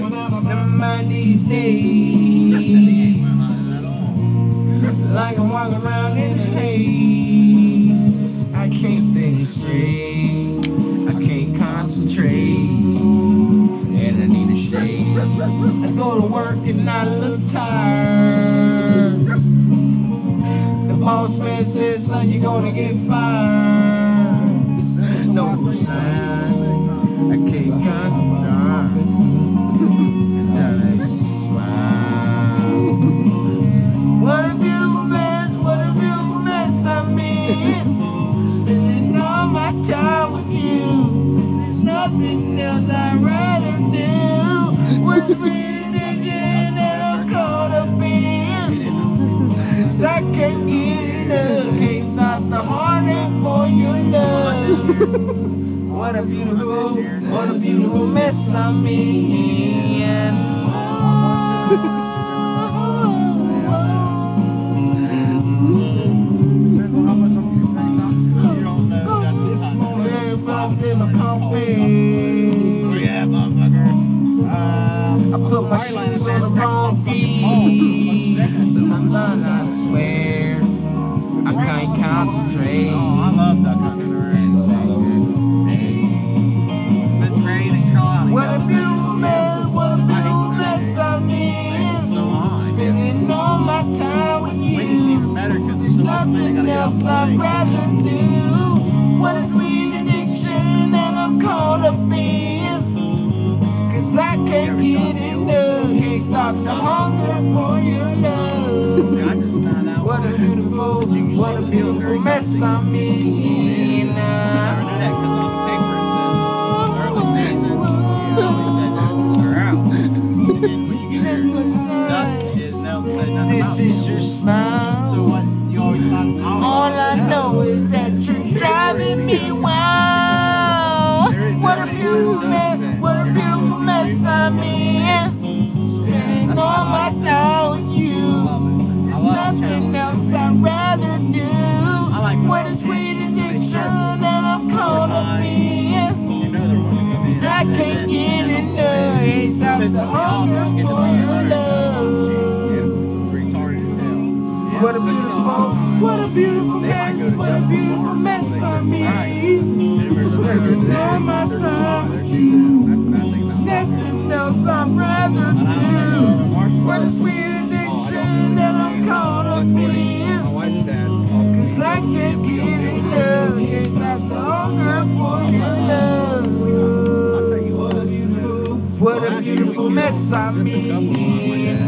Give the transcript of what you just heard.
one these days. Like I'm walking around in the haze. I can't think straight. I can't concentrate. And I need a shade. I go to work and I look tired. The boss man says, son, you're gonna get fired. No sign. Nothing else I'd rather do. What a religion that I'm caught up in. I can't get enough. Can't stop the heartache for your love. What a beautiful, what a beautiful mess I'm in. This put my shoes on the wrong feet. I'm done, I swear. I can't concentrate. What a beautiful mess, what a beautiful mess I'm in. Spending all my time with you. There's nothing else I'd rather do. Stop the hunger for your love. What a beautiful, what a beautiful mess I'm in. This is your smile. All I know is that you're driving me wild. What a beautiful mess, what a beautiful mess I'm in. Spending all my time with you. There's nothing else I'd rather do. What a sweet addiction that I'm caught up in. I can't get enough. Stop the hunger for your love. What a beautiful, what a beautiful mess, what a beautiful mess I'm in. Spending all my time you. Nothing else I'd rather do. What a beautiful mess I'm in.